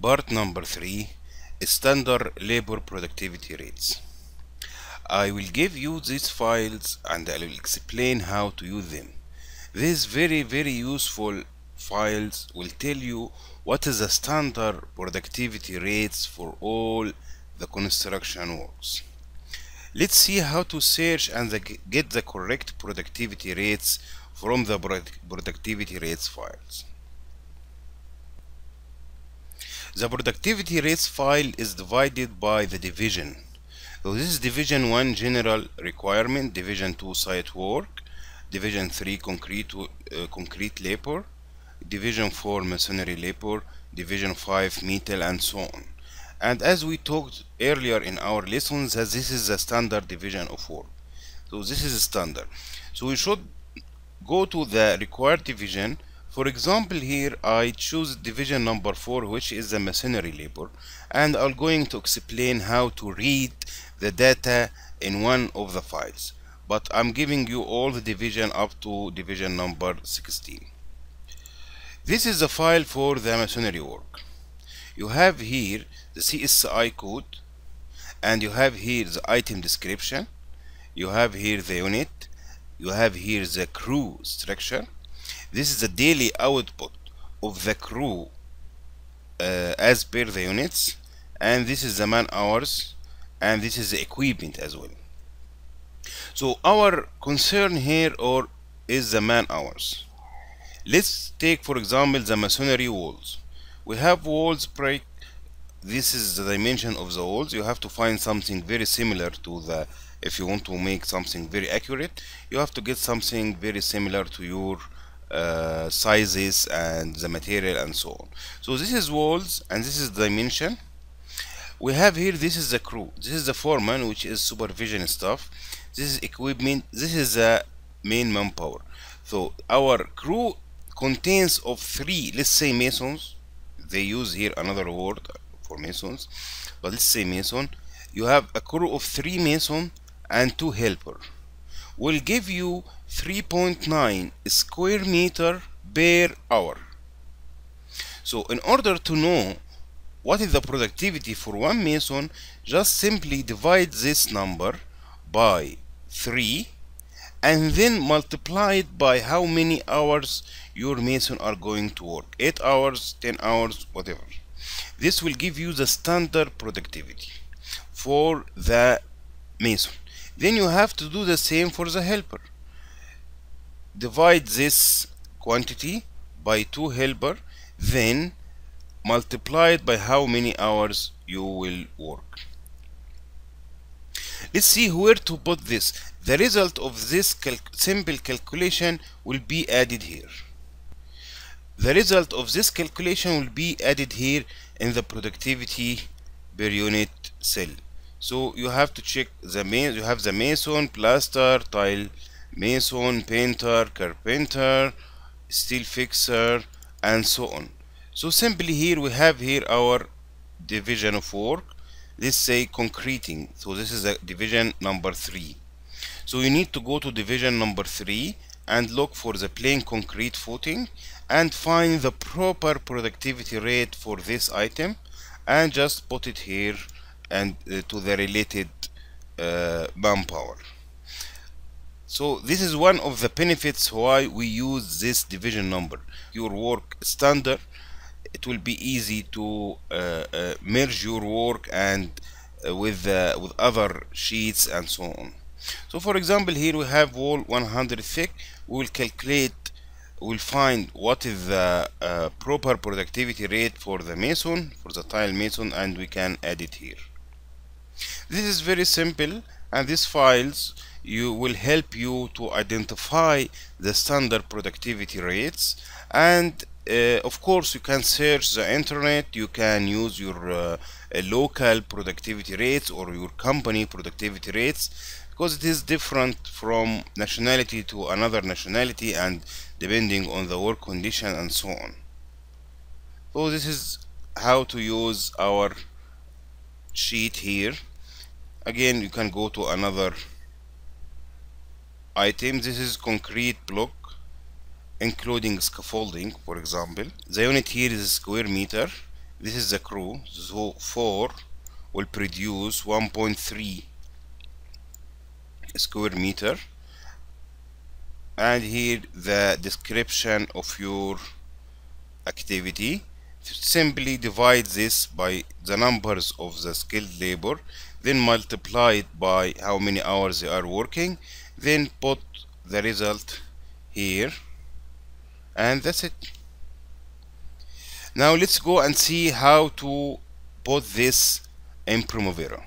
part number 3 standard labor productivity rates. I will give you these files and I will explain how to use them. These very very useful files will tell you what is the standard productivity rates for all the construction works. Let's see how to search and the, get the correct productivity rates from the productivity rates files the productivity rates file is divided by the division. So this is division 1 general requirement, division 2 site work, division 3 concrete uh, concrete labor, division 4 masonry labor, division 5 metal and so on. And as we talked earlier in our lessons that this is the standard division of work. So this is standard. So we should go to the required division for example here I choose division number 4 which is the masonry labor and I'm going to explain how to read the data in one of the files. But I'm giving you all the division up to division number 16 this is the file for the masonry work. You have here the CSI code and you have here the item description you have here the unit you have here the crew structure this is the daily output of the crew uh, as per the units and this is the man hours and this is the equipment as well. So our concern here or is the man hours. Let's take for example the masonry walls. We have walls break this is the dimension of the walls. You have to find something very similar to the if you want to make something very accurate you have to get something very similar to your uh, sizes and the material and so on. So this is walls and this is dimension. We have here this is the crew. This is the foreman which is supervision stuff this is equipment. This is the main manpower. So our crew contains of three let's say masons. They use here another word for masons but let's say mason. You have a crew of three mason and two helper will give you 3.9 square meter per hour. So in order to know what is the productivity for one mason just simply divide this number by 3 and then multiply it by how many hours your mason are going to work. 8 hours 10 hours whatever. This will give you the standard productivity for the mason then you have to do the same for the helper. Divide this quantity by 2 helper then multiply it by how many hours you will work. Let's see where to put this. The result of this cal simple calculation will be added here. The result of this calculation will be added here in the productivity per unit cell so you have to check the main you have the mason plaster tile mason painter carpenter steel fixer and so on. So simply here we have here our division of work. Let's say concreting. So this is a division number three. So you need to go to division number three and look for the plain concrete footing and find the proper productivity rate for this item and just put it here and uh, to the related uh, manpower. So this is one of the benefits why we use this division number. Your work standard it will be easy to uh, merge your work and with with other sheets and so on. So for example here we have wall 100 thick. We will calculate we'll find what is the uh, proper productivity rate for the mason for the tile mason and we can add it here this is very simple and these files you will help you to identify the standard productivity rates. And uh, of course you can search the internet you can use your uh, local productivity rates or your company productivity rates because it is different from nationality to another nationality and depending on the work condition and so on. So this is how to use our sheet here again you can go to another item. This is concrete block including scaffolding for example. The unit here is square meter. This is the crew. So 4 will produce 1.3 square meter. And here the description of your activity simply divide this by the numbers of the skilled labor then multiply it by how many hours they are working then put the result here and that's it. Now let's go and see how to put this in Primavera